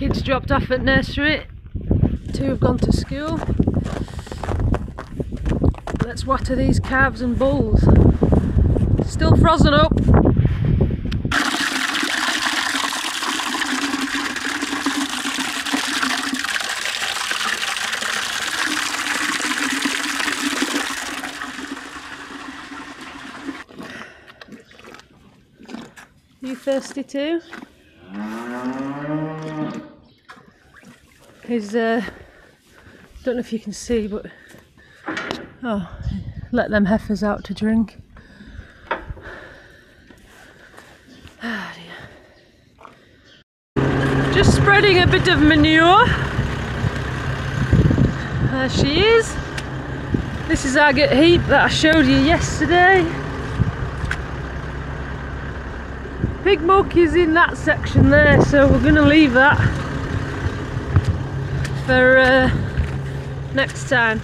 Kids dropped off at nursery. Two have gone to school. Let's water these calves and bulls. Still frozen up. You thirsty too? He's uh don't know if you can see but oh let them heifers out to drink. Just spreading a bit of manure. There she is. This is agate heap that I showed you yesterday. Pig muck is in that section there, so we're going to leave that for uh, next time.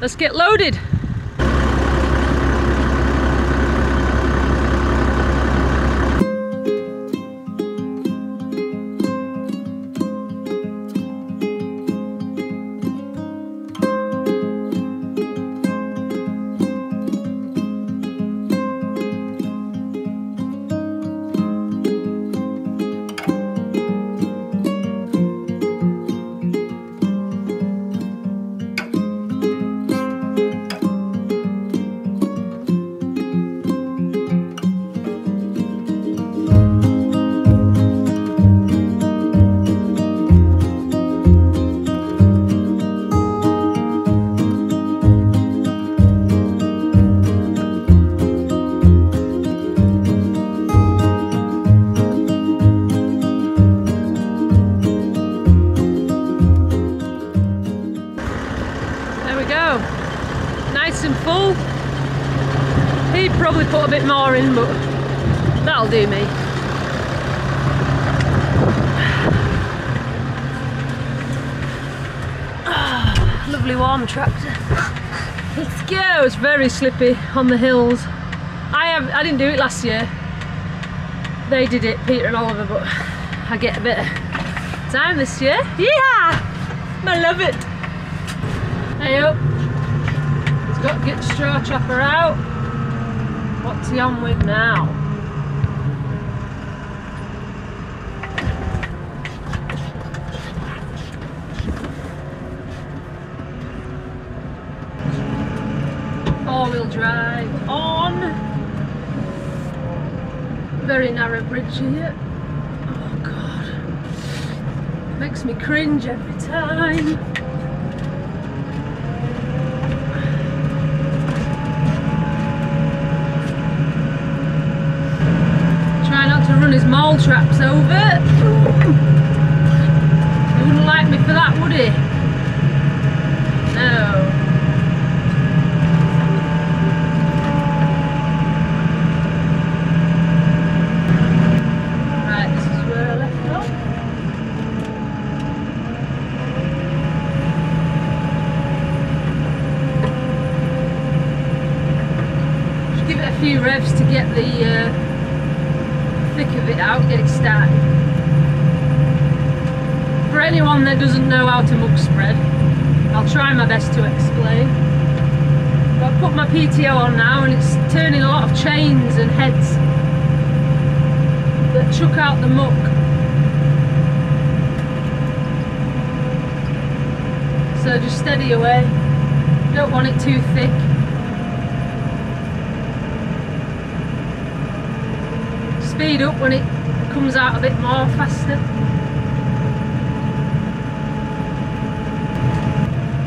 Let's get loaded. More in, but that'll do me. Lovely warm tractor. Let's go. It's very slippy on the hills. I have. I didn't do it last year. They did it, Peter and Oliver, but I get a bit of time this year. Yeah, I love it. Hey up. He's got to get the straw chopper out. What's he on with now? Four-wheel drive on. Very narrow bridge here. Oh god. Makes me cringe every time. Try not to run his mole traps over. He wouldn't like me for that, would he? No. Right, this is where I left off. Just give it a few revs to get the uh, thick of it out, get it started. For anyone that doesn't know how to muck spread, I'll try my best to explain. I've put my PTO on now and it's turning a lot of chains and heads that chuck out the muck. So just steady away. Don't want it too thick. speed up when it comes out a bit more faster.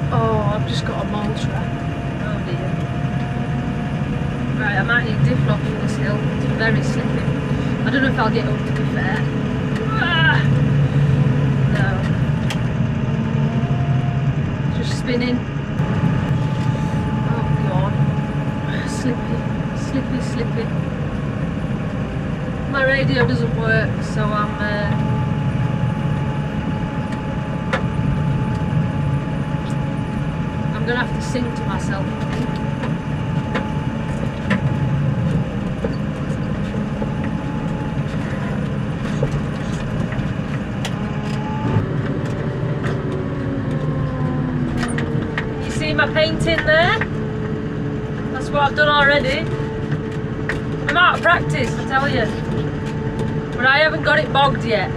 Oh, I've just got a mole trap. Oh dear. Right, I might need diff lock for this hill. It's very slippy. I don't know if I'll get up to be fair. Ah! No. Just spinning. Oh god. Slippy, slippy, slippy my radio doesn't work, so I'm. Uh, gonna have to sing to myself. You see my painting there? That's what I've done already. I'm out of practice, I tell you. But I haven't got it bogged yet.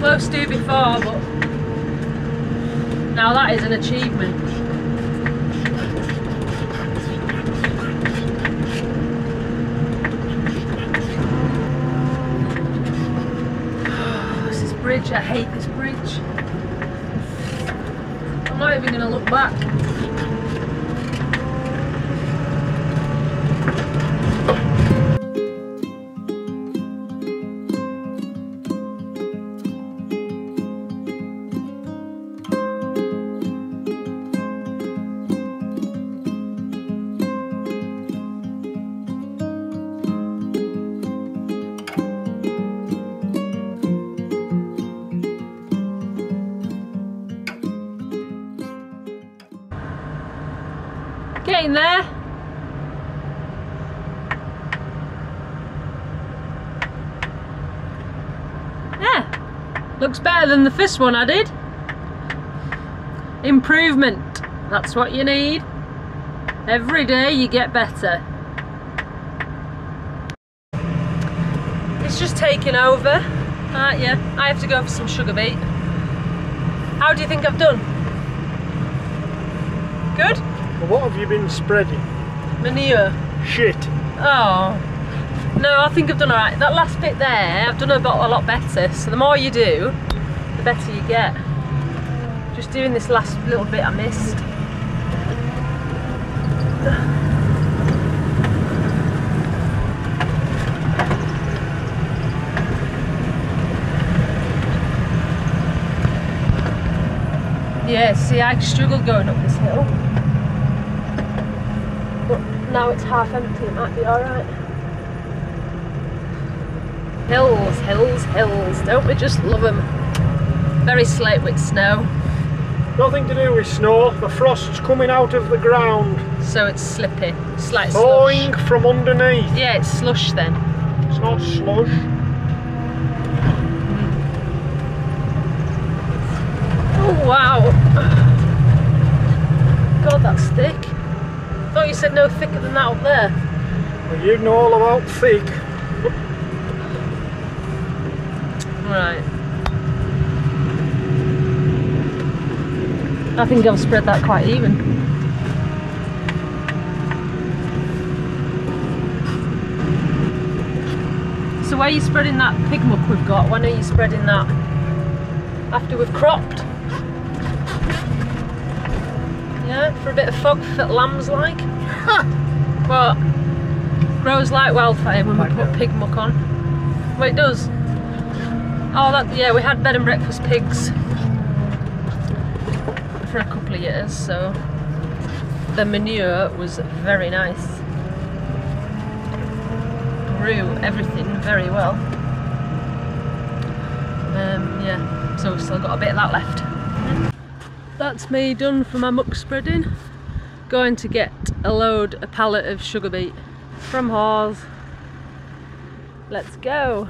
Close to before, but now that is an achievement. There. Yeah, looks better than the first one I did. Improvement, that's what you need. Every day you get better. It's just taking over, aren't you? I have to go for some sugar beet. How do you think I've done? Good? Well, what have you been spreading? Manure. Shit. Oh. No, I think I've done alright. That last bit there, I've done a lot, a lot better. So the more you do, the better you get. Just doing this last little bit I missed. Yeah, see, I struggled going up this hill. Now it's half empty, it might be alright. Hills, hills, hills. Don't we just love them? Very slate with snow, Nothing to do with snow. The frost's coming out of the ground, so it's slippy. It's like thawing from underneath. Yeah, it's slush then. It's not slush. Oh wow. God, that's thick. Thought you said no thicker than that up there. Well, you know all about thick. Right. I think I've spread that quite even. So where are you spreading that pig muck we've got? When are you spreading that? After we've cropped? Bit of fog that lambs like? What? Grows like wildfire when we put pig muck on. Well, it does. Oh, that yeah, we had bed and breakfast pigs for a couple of years, so the manure was very nice. Grew everything very well. Um, yeah, so we've still got a bit of that left. That's me done for my muck spreading. Going to get a load, a pallet of sugar beet from Hawes. Let's go.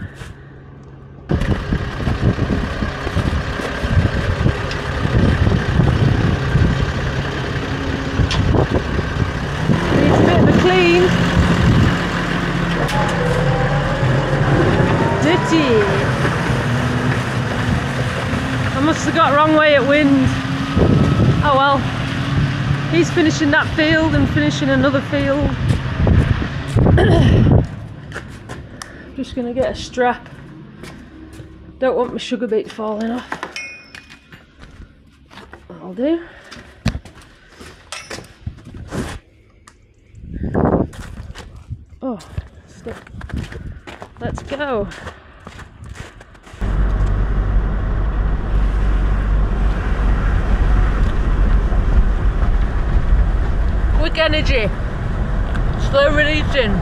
Needs a bit of a clean. Dirty. I must have got wrong way at wind. Oh well. He's finishing that field and finishing another field. Just gonna get a strap. Don't want my sugar beet falling off. I'll do. Oh, stuck. Let's go. Energy. Slow releasing.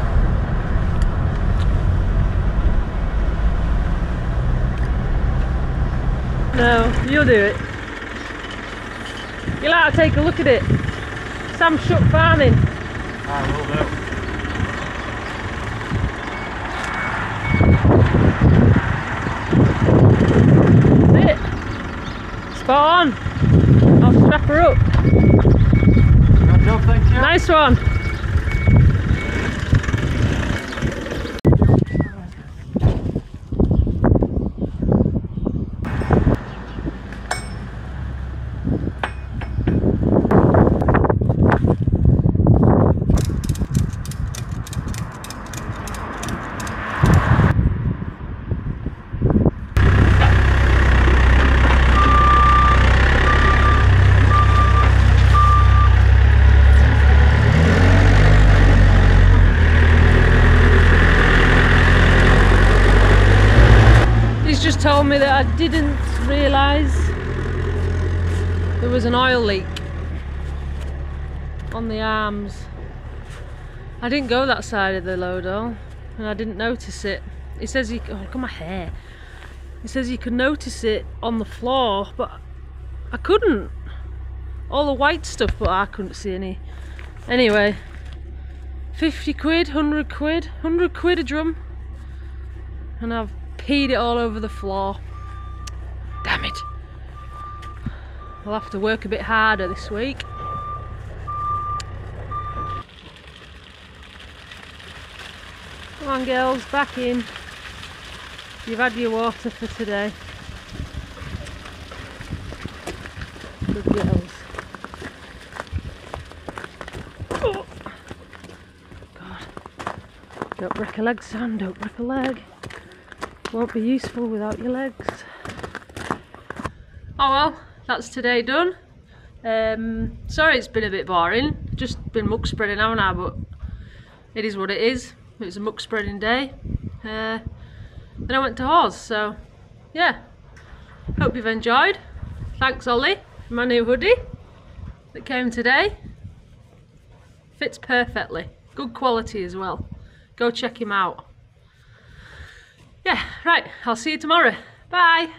No, you'll do it. You'll have to take a look at it. Sam Shutt Farming. I will do. That's it. Spot on. I'll strap her up. Good job, thank you. Nice one. He's just told me that I didn't realise there was an oil leak on the arms. I didn't go that side of the Loadall and I didn't notice it. He says you oh look at my hair. He says you can notice it on the floor, but I couldn't. All the white stuff, but I couldn't see any. Anyway, 50 quid, 100 quid, 100 quid a drum. And I've peed it all over the floor. Damn it. I'll have to work a bit harder this week. Come on girls, back in. You've had your water for today. Good girls. Oh. God. Don't break a leg, son, don't break a leg. Won't be useful without your legs. Oh well, that's today done. Um, sorry it's been a bit boring. Just been muck spreading, haven't I? But it is what it is. It was a muck spreading day. Uh, then I went to Hawes, so yeah. Hope you've enjoyed. Thanks Ollie for my new hoodie that came today. Fits perfectly. Good quality as well. Go check him out. Yeah, right, I'll see you tomorrow. Bye.